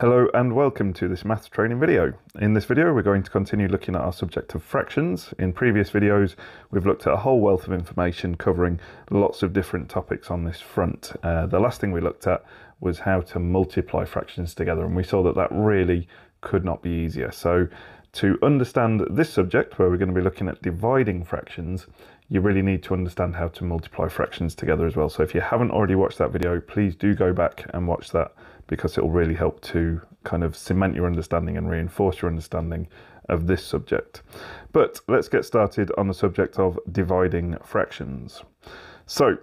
Hello and welcome to this maths training video. In this video we're going to continue looking at our subject of fractions. In previous videos we've looked at a whole wealth of information covering lots of different topics on this front. Uh, the last thing we looked at was how to multiply fractions together and we saw that that really could not be easier. So to understand this subject where we're going to be looking at dividing fractions you really need to understand how to multiply fractions together as well. So if you haven't already watched that video, please do go back and watch that because it will really help to kind of cement your understanding and reinforce your understanding of this subject. But let's get started on the subject of dividing fractions. So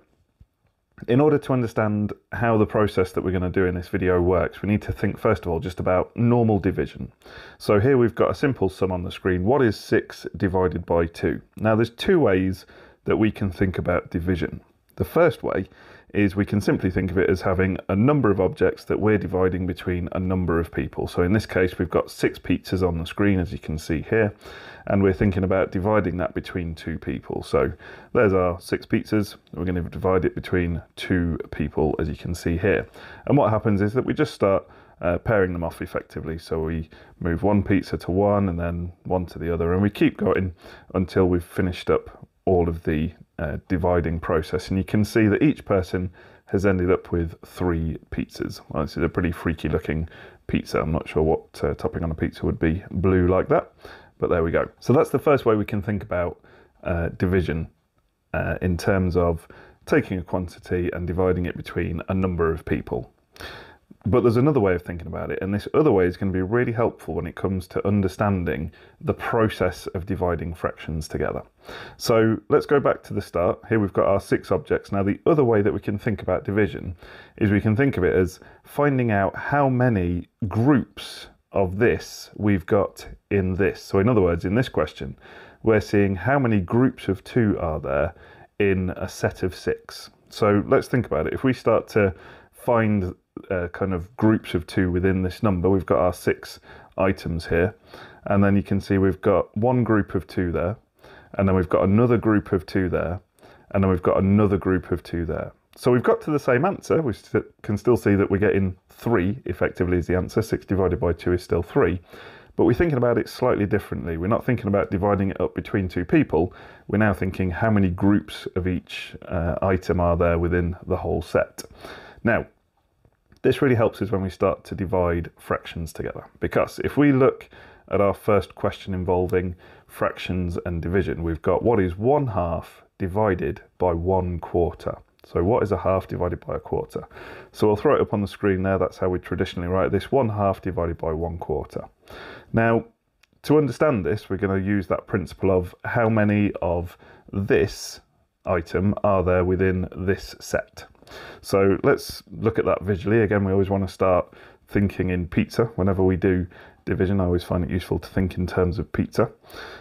in order to understand how the process that we're going to do in this video works, we need to think first of all just about normal division. So here we've got a simple sum on the screen. What is 6 divided by 2? Now there's two ways that we can think about division. The first way is we can simply think of it as having a number of objects that we're dividing between a number of people. So in this case, we've got six pizzas on the screen, as you can see here, and we're thinking about dividing that between two people. So there's our six pizzas. We're going to divide it between two people, as you can see here. And what happens is that we just start uh, pairing them off effectively. So we move one pizza to one and then one to the other, and we keep going until we've finished up all of the uh, dividing process. And you can see that each person has ended up with three pizzas. Well, this is a pretty freaky looking pizza. I'm not sure what uh, topping on a pizza would be blue like that, but there we go. So that's the first way we can think about uh, division uh, in terms of taking a quantity and dividing it between a number of people. But there's another way of thinking about it, and this other way is going to be really helpful when it comes to understanding the process of dividing fractions together. So let's go back to the start. Here we've got our six objects. Now, the other way that we can think about division is we can think of it as finding out how many groups of this we've got in this. So, in other words, in this question, we're seeing how many groups of two are there in a set of six. So, let's think about it. If we start to find uh, kind of groups of two within this number. We've got our six items here, and then you can see we've got one group of two there, and then we've got another group of two there, and then we've got another group of two there. So we've got to the same answer. We can still see that we're getting three effectively is the answer. Six divided by two is still three. But we're thinking about it slightly differently. We're not thinking about dividing it up between two people. We're now thinking how many groups of each uh, item are there within the whole set. Now, this really helps us when we start to divide fractions together. Because if we look at our first question involving fractions and division, we've got what is one half divided by one quarter. So what is a half divided by a quarter? So I'll throw it up on the screen there. That's how we traditionally write this. One half divided by one quarter. Now, to understand this, we're going to use that principle of how many of this item are there within this set. So let's look at that visually. Again, we always want to start thinking in pizza. Whenever we do division, I always find it useful to think in terms of pizza.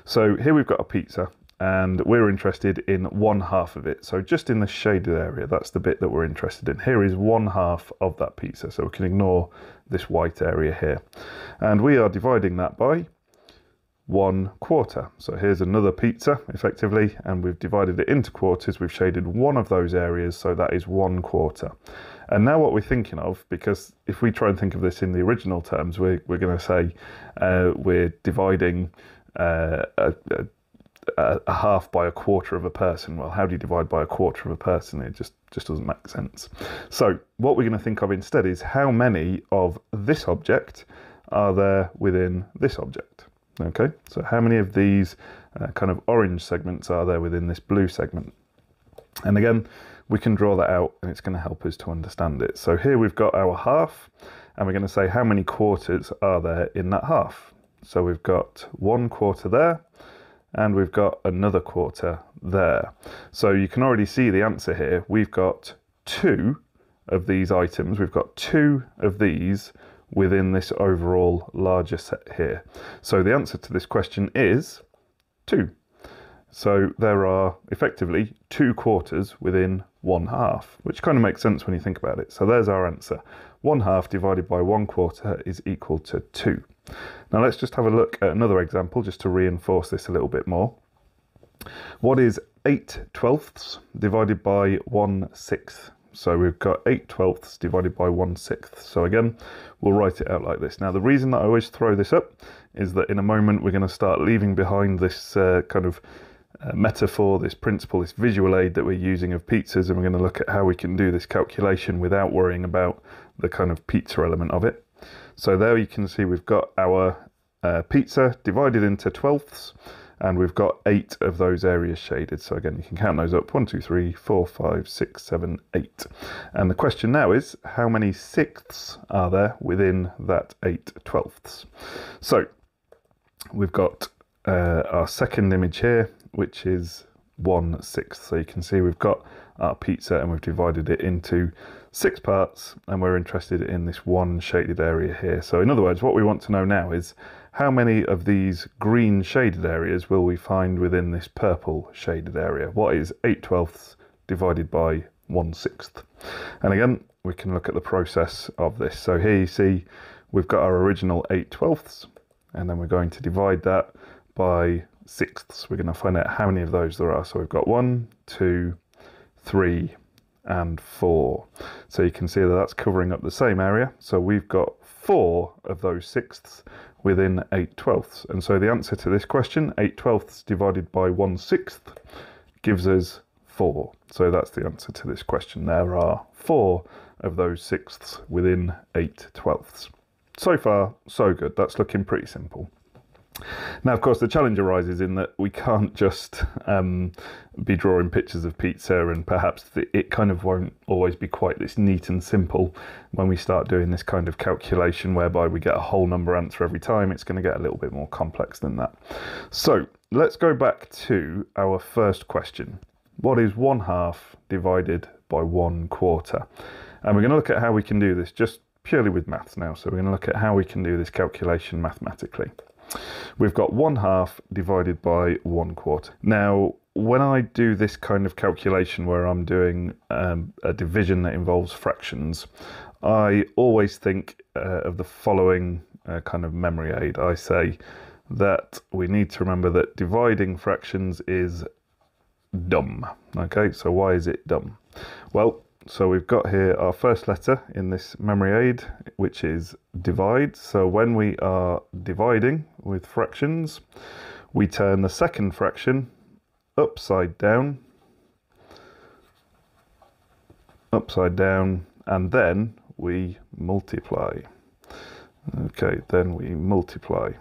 So here we've got a pizza and we're interested in one half of it. So just in the shaded area, that's the bit that we're interested in. Here is one half of that pizza. So we can ignore this white area here. And we are dividing that by one quarter. So here's another pizza effectively, and we've divided it into quarters. We've shaded one of those areas, so that is one quarter. And now what we're thinking of, because if we try and think of this in the original terms, we're, we're going to say uh, we're dividing uh, a, a, a, half by a quarter of a person. Well, how do you divide by a quarter of a person? It just, just doesn't make sense. So what we're going to think of instead is how many of this object are there within this object. Okay, so how many of these uh, kind of orange segments are there within this blue segment? And again, we can draw that out and it's going to help us to understand it. So here we've got our half and we're going to say how many quarters are there in that half. So we've got one quarter there and we've got another quarter there. So you can already see the answer here. We've got two of these items. We've got two of these within this overall larger set here? So the answer to this question is 2. So there are effectively two quarters within one half, which kind of makes sense when you think about it. So there's our answer. One half divided by one quarter is equal to 2. Now let's just have a look at another example just to reinforce this a little bit more. What is 8 twelfths divided by 1 sixth So we've got 8 twelfths divided by 1 sixth. So again, we'll write it out like this. Now the reason that I always throw this up is that in a moment we're going to start leaving behind this uh, kind of uh, metaphor, this principle, this visual aid that we're using of pizzas, and we're going to look at how we can do this calculation without worrying about the kind of pizza element of it. So there you can see we've got our uh, pizza divided into twelfths and we've got eight of those areas shaded. So again, you can count those up, one, two, three, four, five, six, seven, eight. And the question now is, how many sixths are there within that eight twelfths? So we've got uh, our second image here, which is one sixth. So you can see we've got our pizza and we've divided it into six parts and we're interested in this one shaded area here. So in other words, what we want to know now is how many of these green shaded areas will we find within this purple shaded area? What is 8 twelfths divided by 1 sixth? And again, we can look at the process of this. So here you see we've got our original 8 twelfths, and then we're going to divide that by sixths. We're going to find out how many of those there are. So we've got one, two, three, and four. So you can see that that's covering up the same area. So we've got four of those sixths within 8 twelfths. And so the answer to this question, 8 twelfths divided by 1 sixth, gives us 4. So that's the answer to this question. There are 4 of those sixths within 8 twelfths. So far, so good. That's looking pretty simple. Now, of course, the challenge arises in that we can't just um, be drawing pictures of pizza, and perhaps it kind of won't always be quite this neat and simple when we start doing this kind of calculation whereby we get a whole number answer every time. It's going to get a little bit more complex than that. So let's go back to our first question What is one half divided by one quarter? And we're going to look at how we can do this just purely with maths now. So we're going to look at how we can do this calculation mathematically we've got one half divided by one quarter. Now, when I do this kind of calculation where I'm doing um, a division that involves fractions, I always think uh, of the following uh, kind of memory aid. I say that we need to remember that dividing fractions is dumb. Okay, so why is it dumb? Well, so we've got here our first letter in this memory aid, which is divide. So when we are dividing with fractions, we turn the second fraction upside down, upside down, and then we multiply. Okay, then we multiply.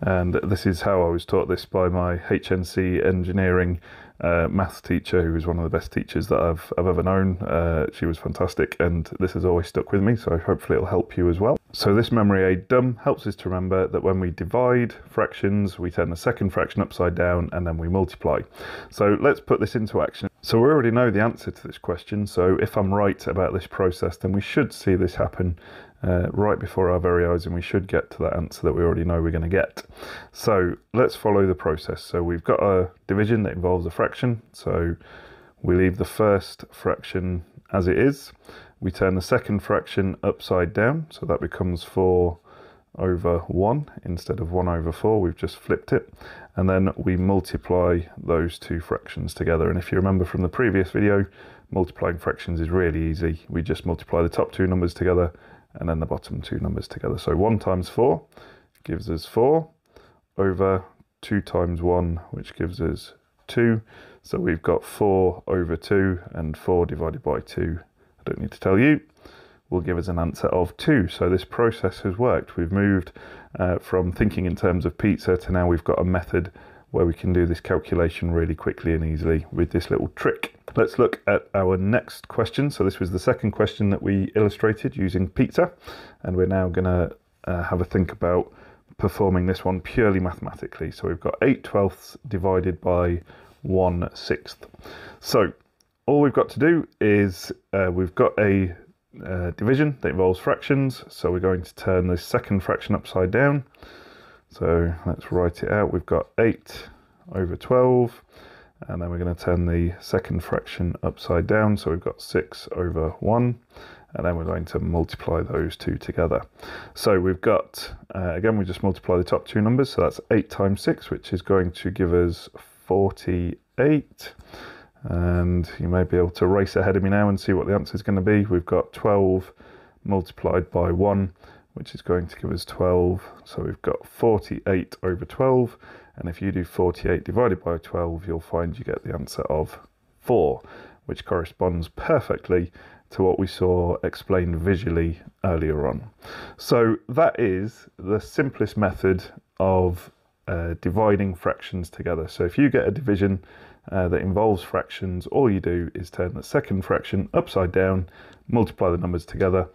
And this is how I was taught this by my HNC engineering uh, maths teacher who was one of the best teachers that I've, I've ever known. Uh, she was fantastic, and this has always stuck with me, so hopefully it'll help you as well. So, this memory aid dumb helps us to remember that when we divide fractions, we turn the second fraction upside down and then we multiply. So, let's put this into action. So, we already know the answer to this question, so if I'm right about this process, then we should see this happen uh, right before our very eyes, and we should get to that answer that we already know we're going to get. So let's follow the process. So we've got a division that involves a fraction. So we leave the first fraction as it is. We turn the second fraction upside down, so that becomes 4 over 1 instead of 1 over 4. We've just flipped it. And then we multiply those two fractions together. And if you remember from the previous video, multiplying fractions is really easy. We just multiply the top two numbers together and then the bottom two numbers together. So 1 times 4 gives us 4 over 2 times 1, which gives us 2. So we've got 4 over 2 and 4 divided by 2. I don't need to tell you. Will give us an answer of 2. So this process has worked. We've moved uh, from thinking in terms of pizza to now we've got a method where we can do this calculation really quickly and easily with this little trick. Let's look at our next question. So this was the second question that we illustrated using pizza, and we're now going to uh, have a think about performing this one purely mathematically. So we've got 8 twelfths divided by 1 sixth. So all we've got to do is uh, we've got a uh, division that involves fractions. So we're going to turn the second fraction upside down. So let's write it out. We've got 8 over 12, and then we're going to turn the second fraction upside down. So we've got 6 over 1, and then we're going to multiply those two together. So we've got, uh, again, we just multiply the top two numbers. So that's 8 times 6, which is going to give us 48. and you may be able to race ahead of me now and see what the answer is going to be. We've got 12 multiplied by 1, which is going to give us 12. So we've got 48 over 12, and if you do 48 divided by 12, you'll find you get the answer of 4, which corresponds perfectly to what we saw explained visually earlier on. So that is the simplest method of uh, dividing fractions together. So if you get a division uh, that involves fractions, all you do is turn the second fraction upside down, multiply the numbers together,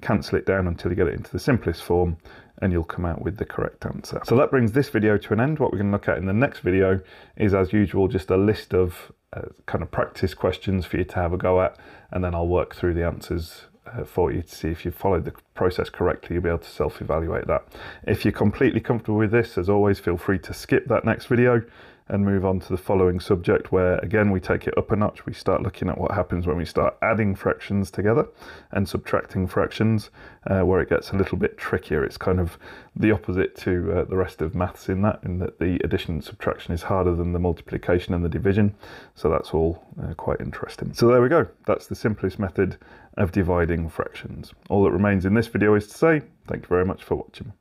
cancel it down until you get it into the simplest form, and you'll come out with the correct answer. So that brings this video to an end. What we're going to look at in the next video is, as usual, just a list of uh, kind of practice questions for you to have a go at, and then I'll work through the answers uh, for you to see if you've followed the process correctly. You'll be able to self-evaluate that. If you're completely comfortable with this, as always, feel free to skip that next video and move on to the following subject where again we take it up a notch. We start looking at what happens when we start adding fractions together and subtracting fractions uh, where it gets a little bit trickier. It's kind of the opposite to uh, the rest of maths in that in that the addition and subtraction is harder than the multiplication and the division. So that's all uh, quite interesting. So there we go. That's the simplest method of dividing fractions. All that remains in this video is to say thank you very much for watching